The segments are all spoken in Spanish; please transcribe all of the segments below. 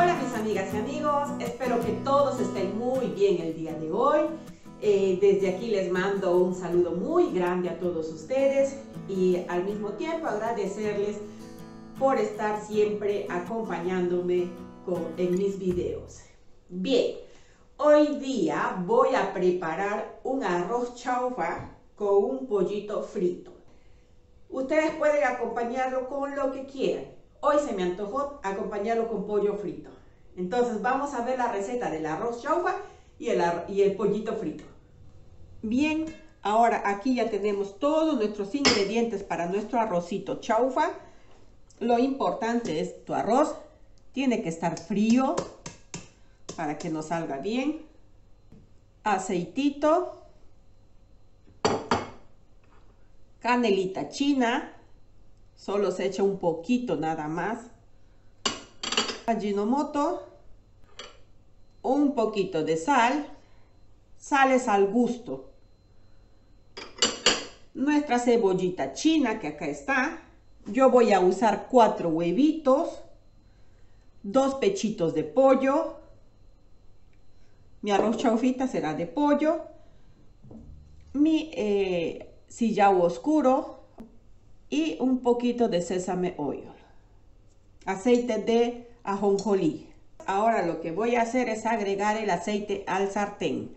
Hola mis amigas y amigos, espero que todos estén muy bien el día de hoy. Eh, desde aquí les mando un saludo muy grande a todos ustedes y al mismo tiempo agradecerles por estar siempre acompañándome con, en mis videos. Bien, hoy día voy a preparar un arroz chaufa con un pollito frito. Ustedes pueden acompañarlo con lo que quieran. Hoy se me antojó acompañarlo con pollo frito. Entonces vamos a ver la receta del arroz chaufa y el, pollito frito. Bien, ahora aquí ya tenemos todos nuestros ingredientes para nuestro arrocito chaufa. Lo importante es tu arroz tiene que estar frío para que nos salga bien. Aceitito. Canelita china. Solo se echa un poquito nada más. Ajinomoto. Un poquito de sal. Sales al gusto nuestra cebollita china que acá está. Yo voy a usar cuatro huevitos, dos pechitos de pollo. Mi arroz chaufita será de pollo. Mi eh, oscuro y un poquito de sésame oil. Aceite de ajonjolí. Ahora lo que voy a hacer es agregar el aceite al sartén.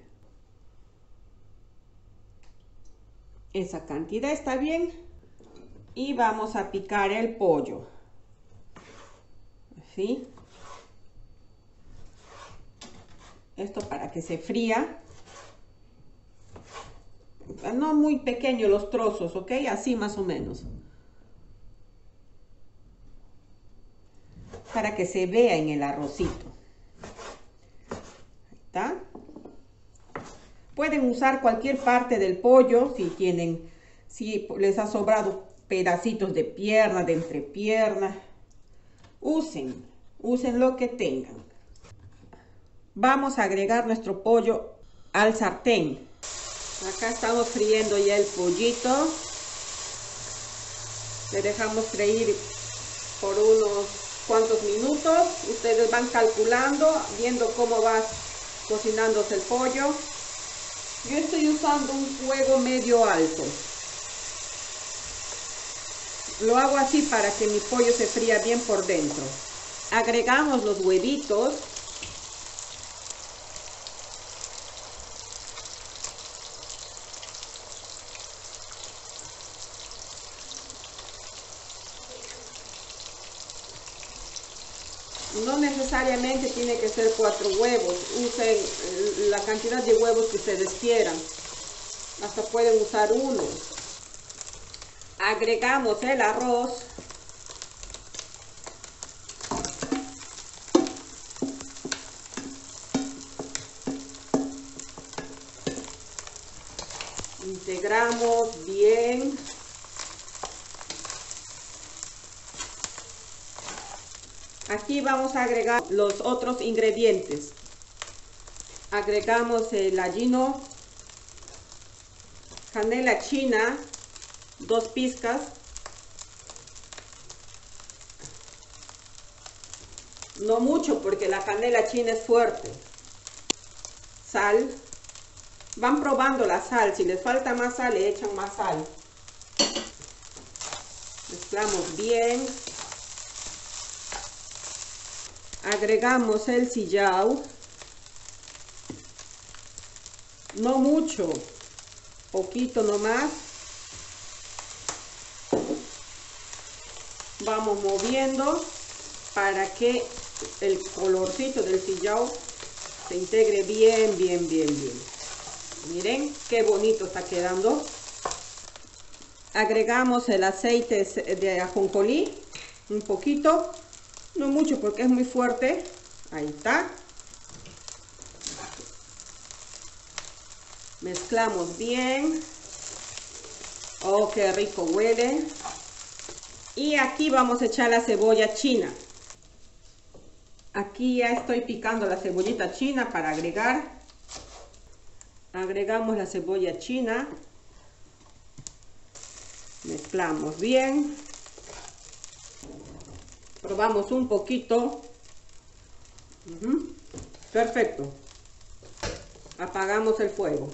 Esa cantidad está bien. Y vamos a picar el pollo. Así. Esto para que se fría. No muy pequeños los trozos, ¿ok? Así más o menos. Para que se vea en el arrocito. ¿Está? Pueden usar cualquier parte del pollo si tienen, si les ha sobrado pedacitos de pierna, de entrepierna. Usen, usen lo que tengan. Vamos a agregar nuestro pollo al sartén. Acá estamos friendo ya el pollito. Le dejamos freír por unos cuantos minutos. Ustedes van calculando, viendo cómo va cocinándose el pollo. Yo estoy usando un fuego medio alto. Lo hago así para que mi pollo se fría bien por dentro. Agregamos los huevitos. No necesariamente tiene que ser cuatro huevos, usen eh, la cantidad de huevos que ustedes quieran. Hasta pueden usar uno. Agregamos el arroz. Integramos bien. Aquí vamos a agregar los otros ingredientes. Agregamos el allino, canela china, dos pizcas, no mucho porque la canela china es fuerte, sal, van probando la sal, si les falta más sal le echan más sal, mezclamos bien, agregamos el sillao, no mucho, poquito nomás. Vamos moviendo para que el colorcito del sillao se integre bien, bien, bien, bien. Miren qué bonito está quedando. Agregamos el aceite de ajonjolí, un poquito no mucho porque es muy fuerte. Ahí está. Mezclamos bien. Oh, qué rico huele. Y aquí vamos a echar la cebolla china. Aquí ya estoy picando la cebollita china para agregar. Agregamos la cebolla china. Mezclamos bien probamos un poquito Perfecto. Apagamos el fuego.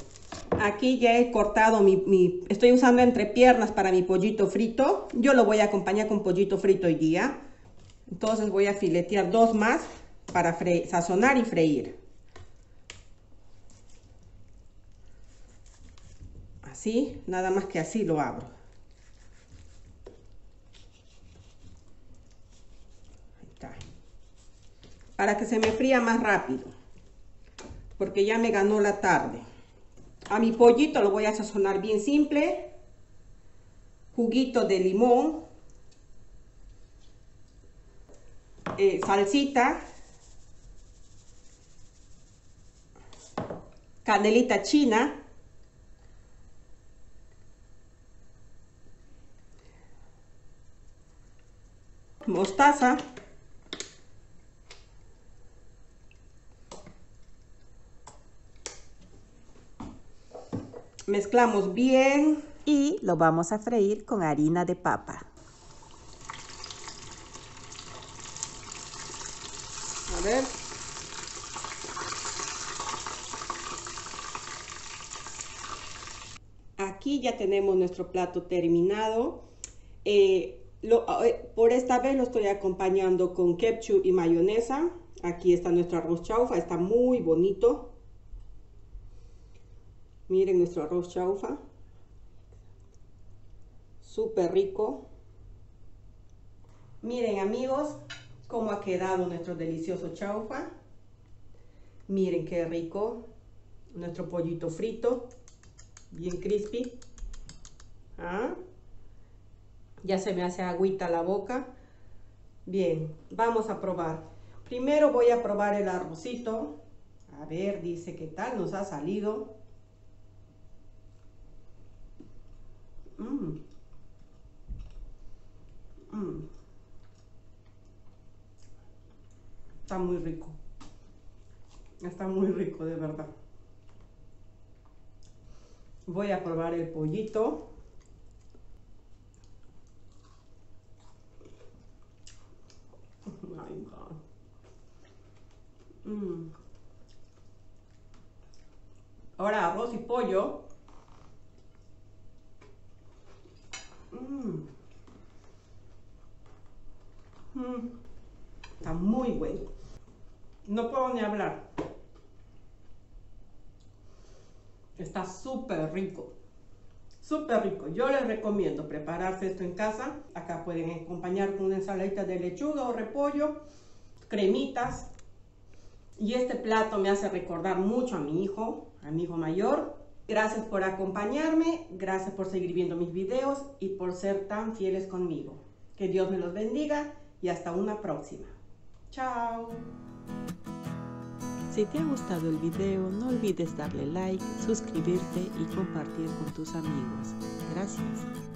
Aquí ya he cortado mi, Estoy usando entre piernas para mi pollito frito. Yo lo voy a acompañar con pollito frito hoy día. Entonces voy a filetear dos más para sazonar y freír. Así, nada más que así lo abro. Ahí está. Para que se me fría más rápido. Porque ya me ganó la tarde. A mi pollito lo voy a sazonar bien simple. Juguito de limón. Eh, salsita. Canelita china. Mostaza. Mezclamos bien y lo vamos a freír con harina de papa. A ver. Aquí ya tenemos nuestro plato terminado. Eh, eh, por esta vez lo estoy acompañando con ketchup y mayonesa. Aquí está nuestro arroz chaufa, está muy bonito. Miren nuestro arroz chaufa. Súper rico. Miren amigos cómo ha quedado nuestro delicioso chaufa. Miren qué rico. Nuestro pollito frito. Bien crispy. ¿Ah? Ya se me hace agüita la boca. Bien, vamos a probar. Primero voy a probar el arrocito. A ver, dice qué tal nos ha salido. Mm. Mm. Está muy rico. Está muy rico, de verdad. Voy a probar el pollito. Mm. Ahora arroz y pollo Mm. Mm. Está muy bueno. No puedo ni hablar. Está súper rico. Súper rico. Yo les recomiendo prepararse esto en casa. Acá pueden acompañar con una ensaladita de lechuga o repollo, cremitas. Y este plato me hace recordar mucho a mi hijo, a mi hijo mayor, Gracias por acompañarme, gracias por seguir viendo mis videos y por ser tan fieles conmigo. Que Dios me los bendiga y hasta una próxima. Chao. Si te ha gustado el video, no olvides darle like, suscribirte y compartir con tus amigos. Gracias.